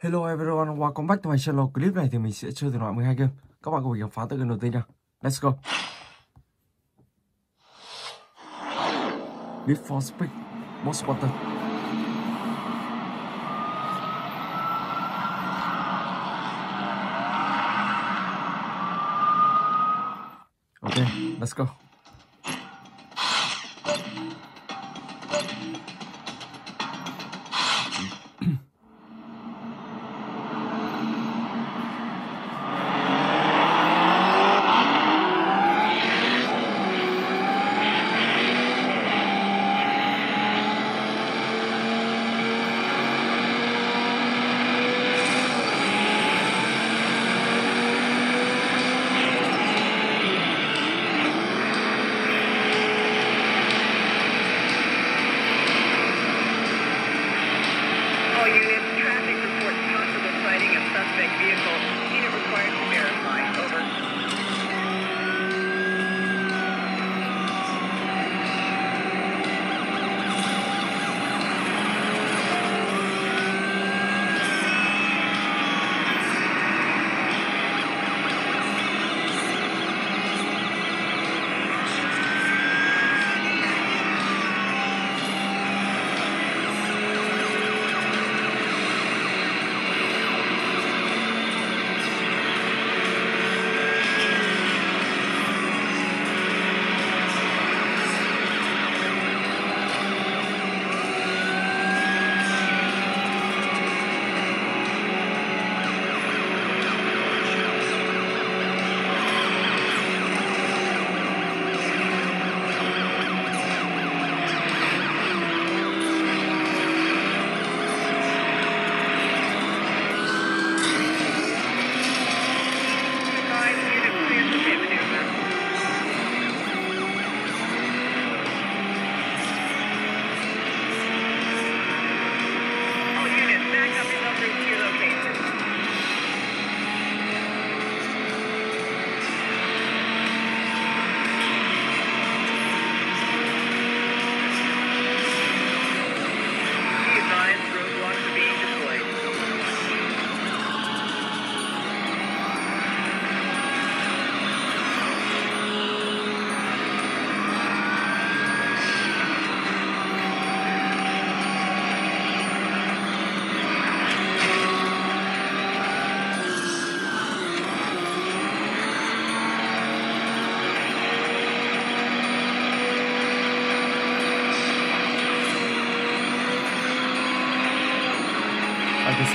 Hello everyone, welcome back to my channel. Clip này thì mình sẽ chơi từ loại 12 game. Các bạn cùng mình khám phá tới game đầu tiên nha. Let's go. Need for Speed, Most Wanted. Okay, let's go.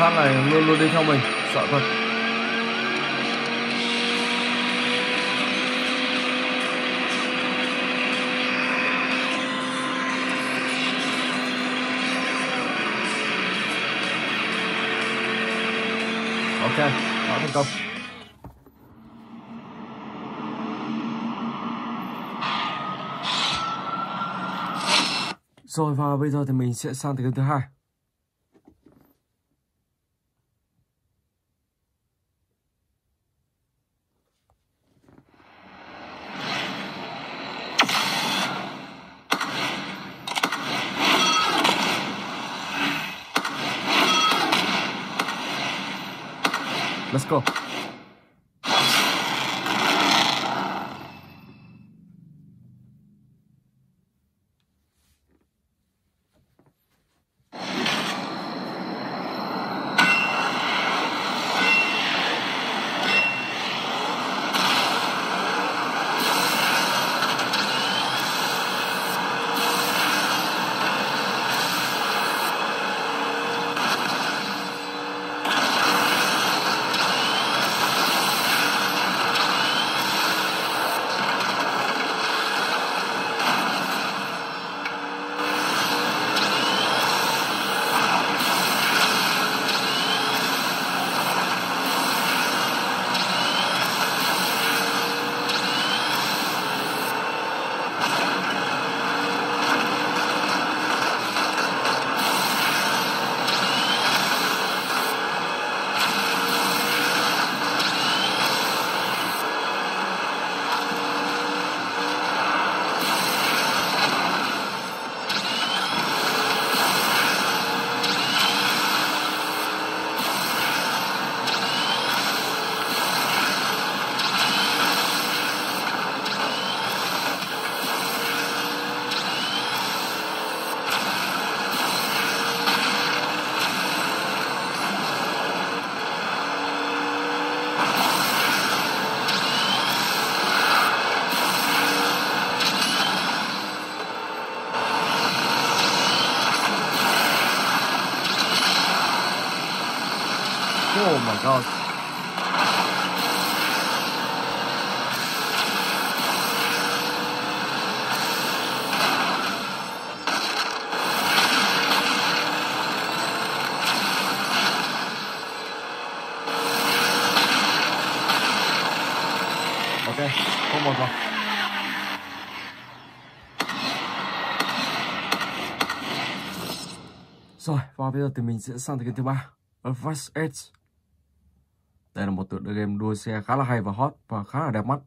Anh sát này luôn luôn đi theo mình, sợ thật. Ok, đã thành công. Rồi và bây giờ thì mình sẽ sang tới thứ hai. Và bây giờ thì mình sẽ sang tới game thứ ba, Advanced Edge. Đây là một tựa game đua xe khá là hay và hot và khá là đẹp mắt.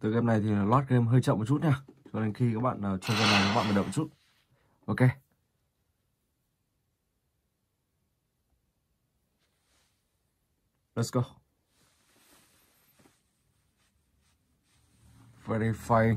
Tựa game này thì load game hơi chậm một chút nha. Cho nên khi các bạn uh, chơi game này các bạn phải đợi một chút. Ok. Let's go. verify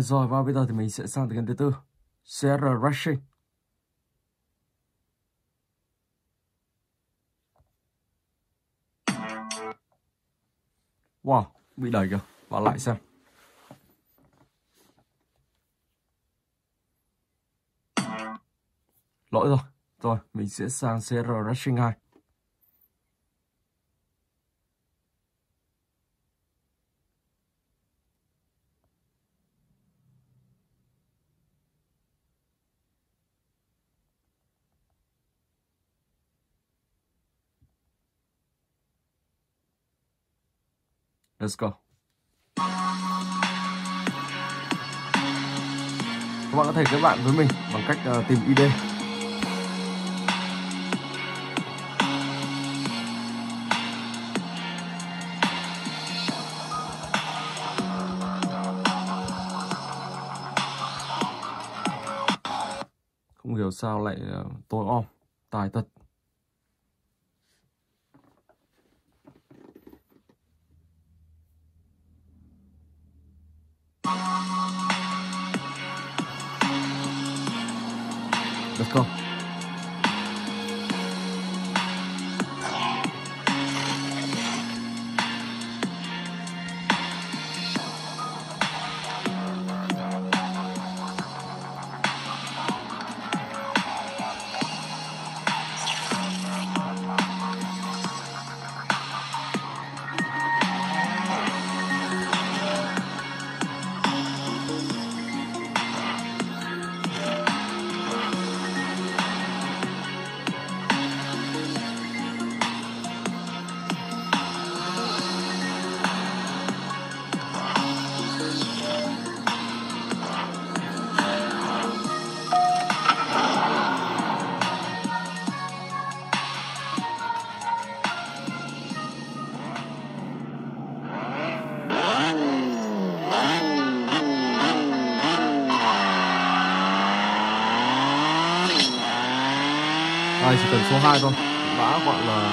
rồi và bây giờ thì mình sẽ sang tới game thứ tư. CR Rushing. Wow, bị đẩy kìa, vào lại xem. Lỗi rồi, rồi mình sẽ sang CR Rushing 2 Let's go. Các bạn có thể kết bạn với mình bằng cách uh, tìm ID. Không hiểu sao lại uh, tối om, tài thật. Cần số 2 thôi đã gọi là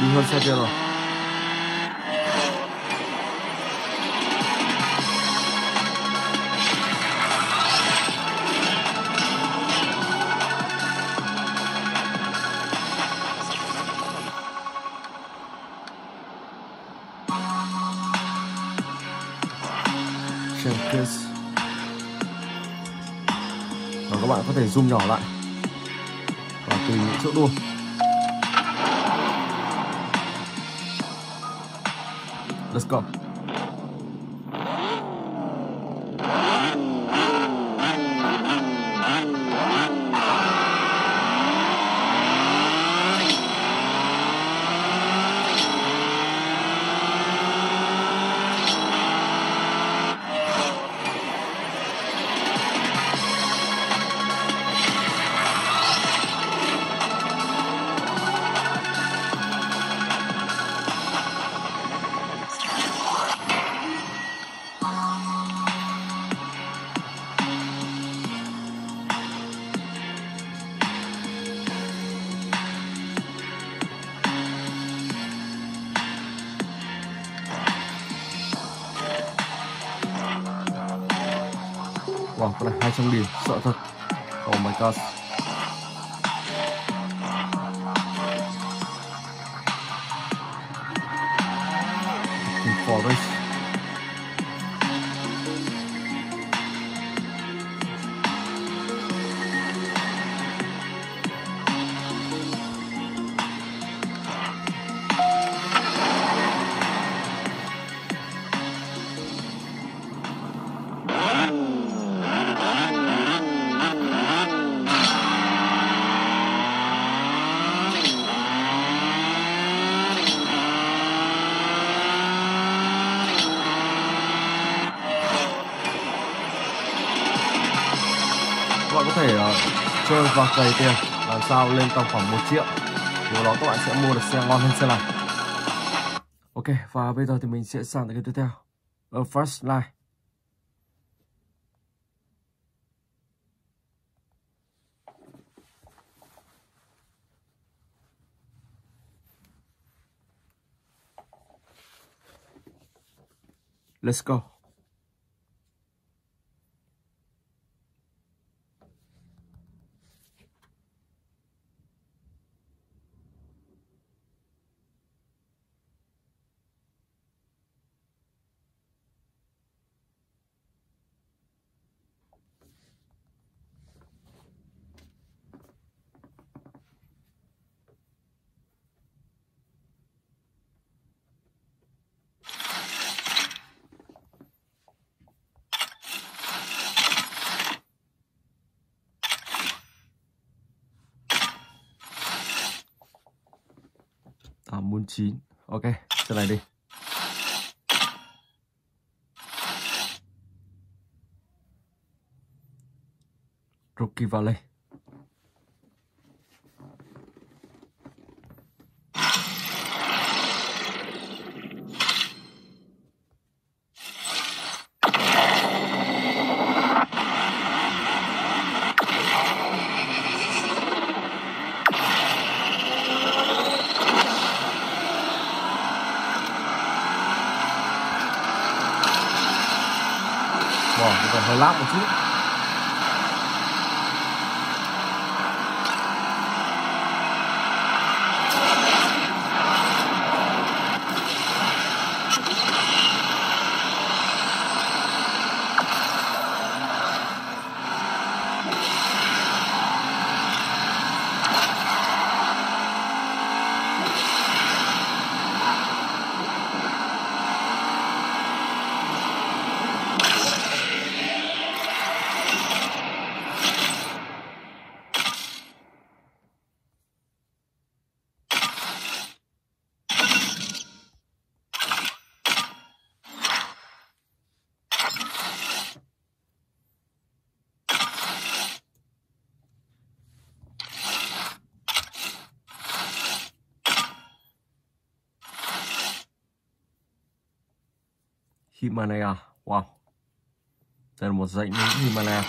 đi hơn xe kia rồi. Và các bạn có thể zoom nhỏ lại và tùy những chỗ đua Let's go trong cái này 200 nghìn, sợ thật. Oh my god chơi và cày tiền. Làm sao lên tầm khoảng 1 triệu. Điều đó các bạn sẽ mua được xe ngon hơn xe này. Ok, và bây giờ thì mình sẽ sang cái tiếp theo. Ở first line. Let's go. Ờ, à, muốn chín. Ok xe này đi. Rocky Valley. Bỏ còn hơi lát một chút. Himalaya à? wow. Đây là một dãy núi Himalaya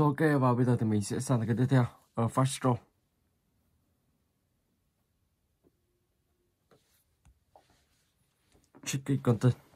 So ok và bây giờ thì mình sẽ sang cái tiếp theo ở Fast Stroll. Tricky content.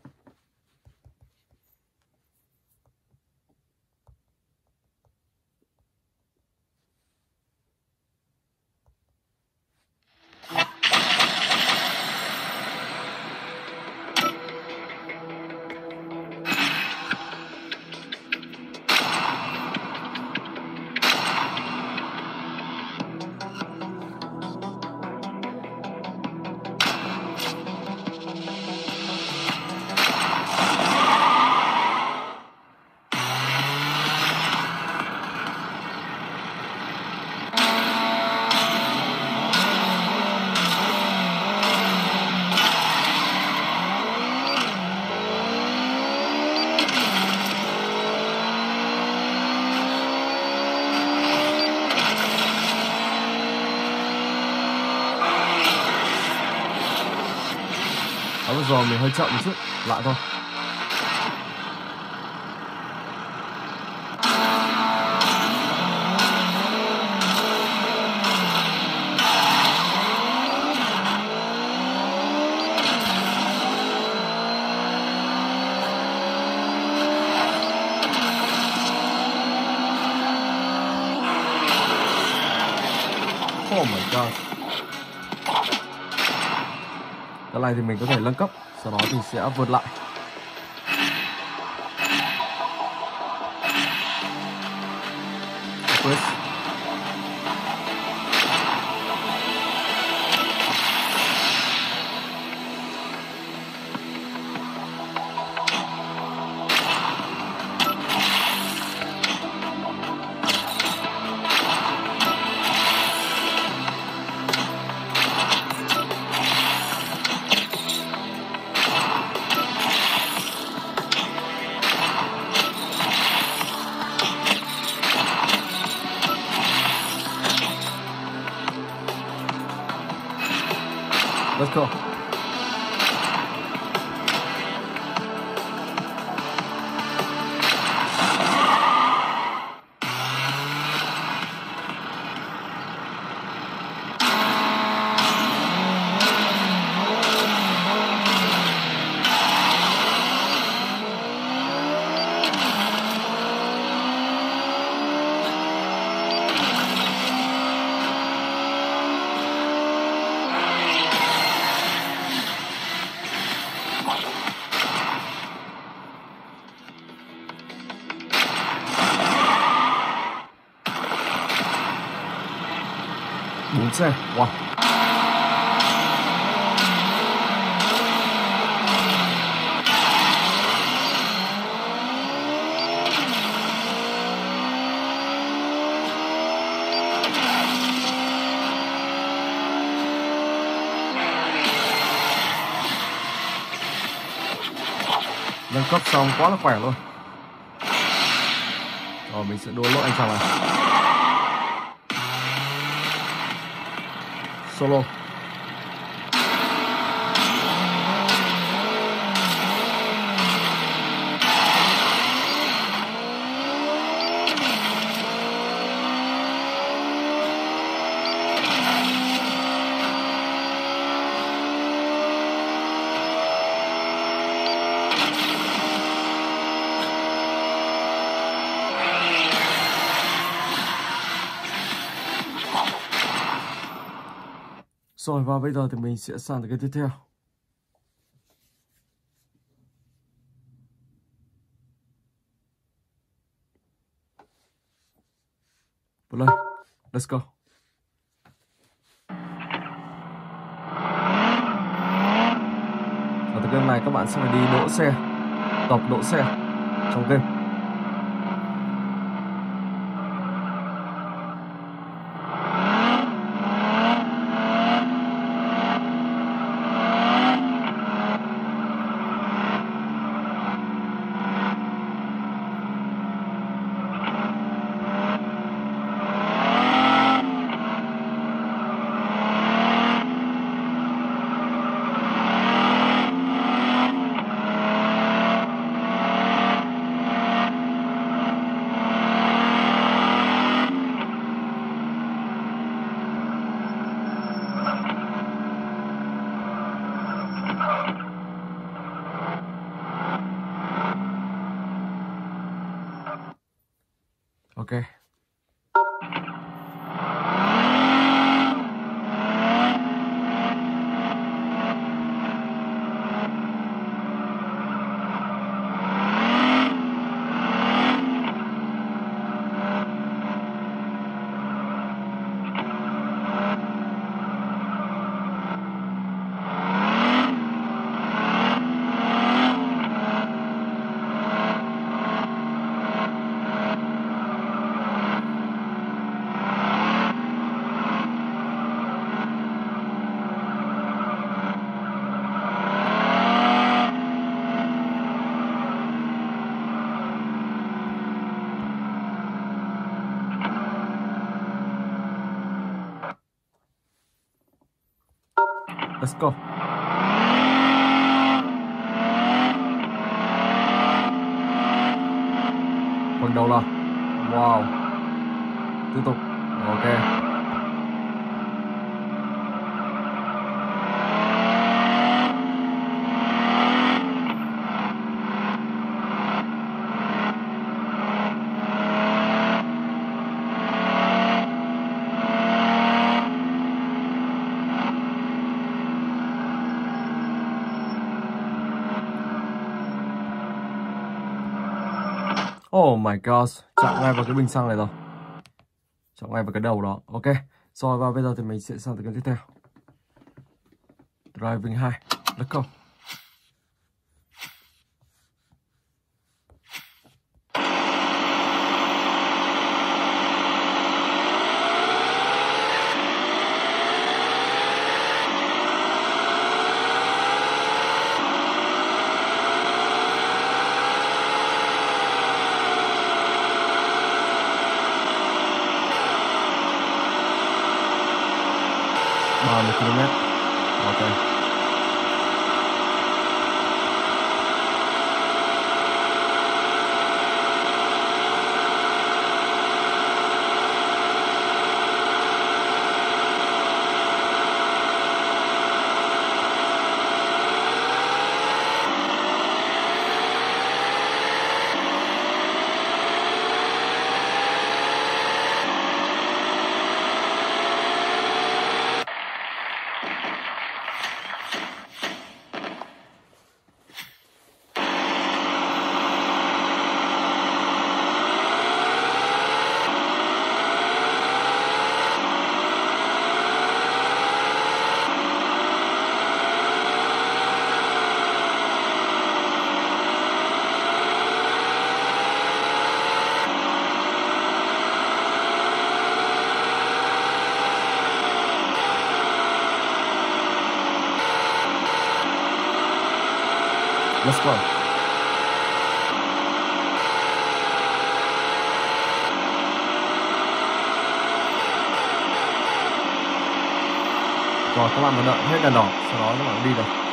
Giờ mình hơi chậm một chút, lại thôi. Oh my god. Cái này thì mình có thể nâng cấp, sau đó thì sẽ vượt lại. Chris. Bốn xe. Wow. Nâng cấp xong quá là khỏe luôn. Rồi, mình sẽ đua lỗi anh chàng này Solo. Rồi và bây giờ thì mình sẽ sang cái tiếp theo. Play. Let's go. Ở từ game này các bạn sẽ phải đi đỗ xe, tập đỗ xe trong game. Let's. Phần đầu là Wow Tiếp tục Ok Oh my god, chạm ngay vào cái bình xăng này rồi. Chạm ngay vào cái đầu đó. Ok. Rồi và bây giờ thì mình sẽ sang tới cái tiếp theo. Driving 2. Let's go. ba mươi km. Ok. Let's go. rồi các bạn phải đợi hết đèn đỏ sau đó các bạn đi được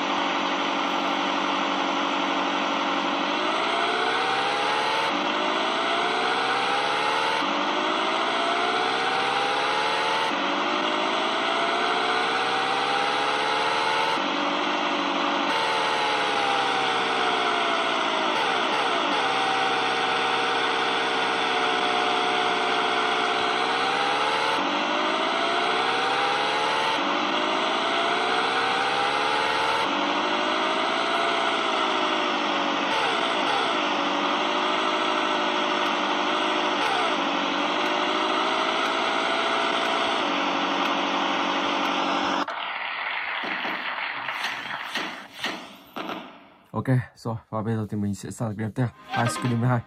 Ok, rồi và bây giờ thì mình sẽ sang game tiếp theo Ice Cream 12.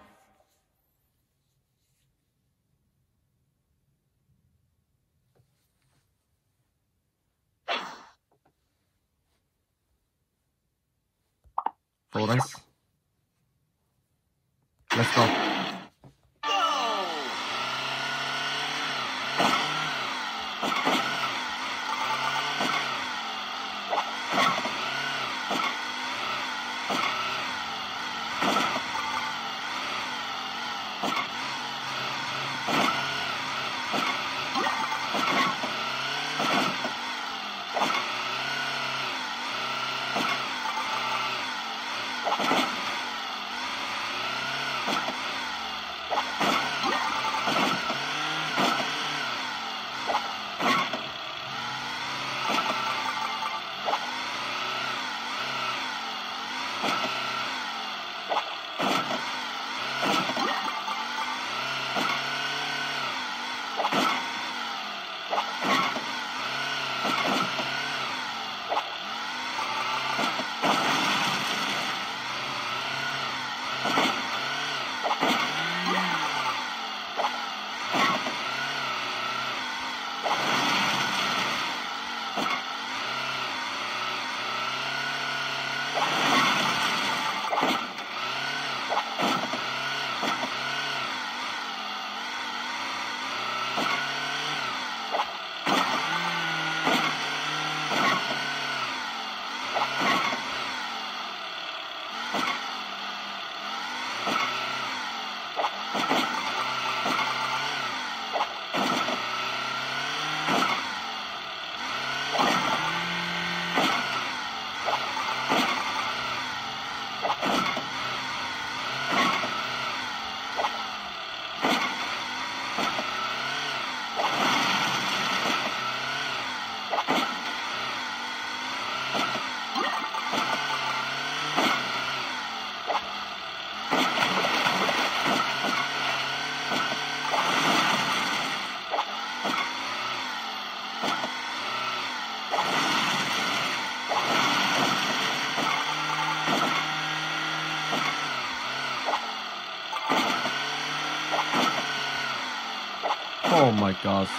My gosh.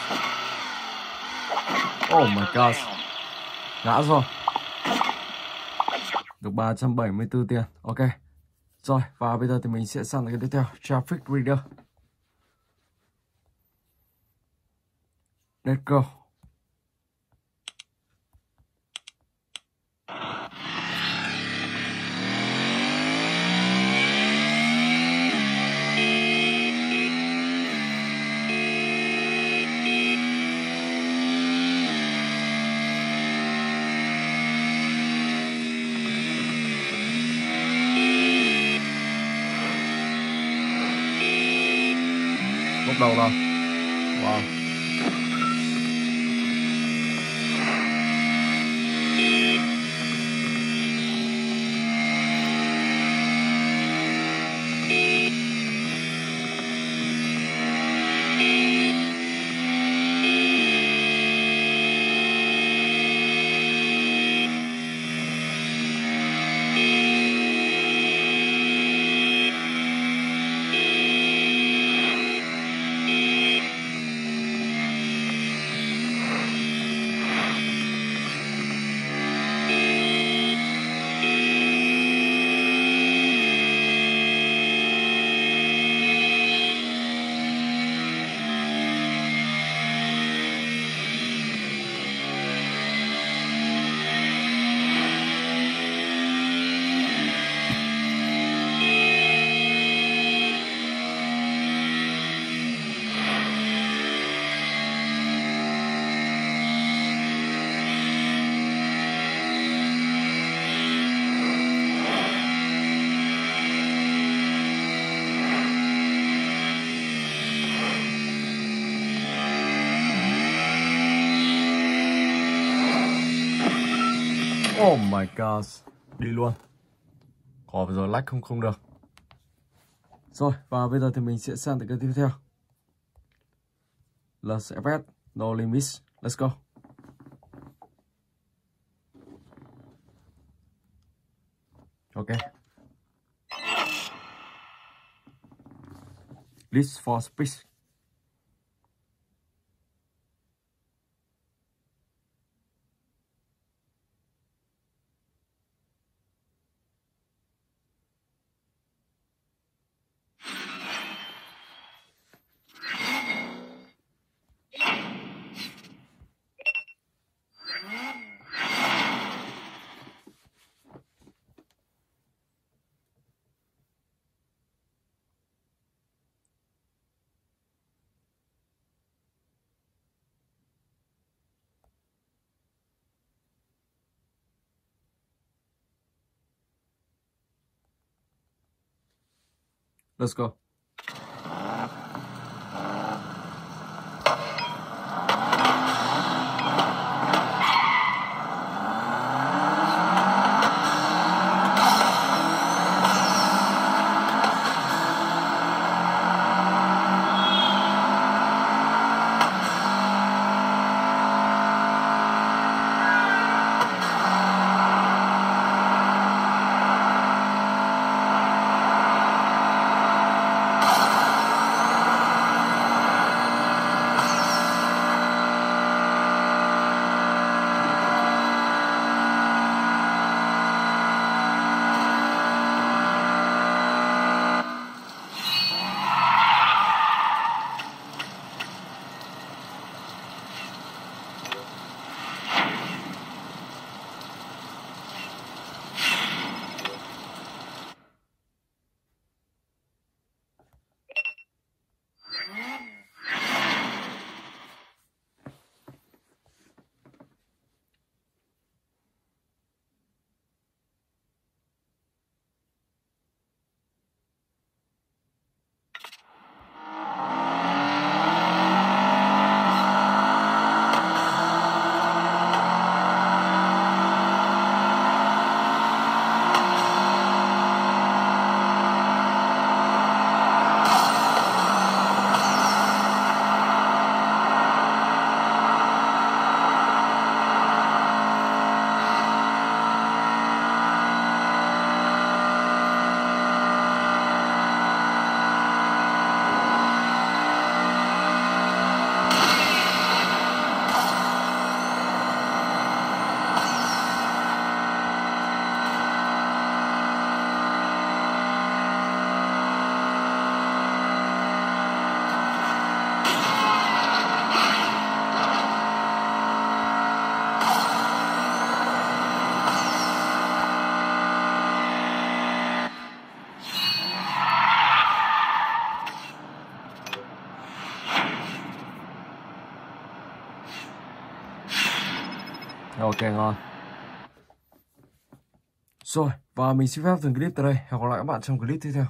Oh my gosh, Ngã rồi. Được 374 tiền. Ok. Rồi, và bây giờ thì mình sẽ sang cái tiếp theo. Traffic Reader. Let's go. Lúc đầu God. Đi luôn. Có vừa rồi lách không không được. Rồi, và bây giờ thì mình sẽ sang tới cái tiếp theo. Là sẽ vét No Limits. Let's go. Ok. List for speech. Let's go. Ok, ngon. Rồi, và mình xin phép dừng clip tại đây. Hẹn gặp lại các bạn trong clip tiếp theo.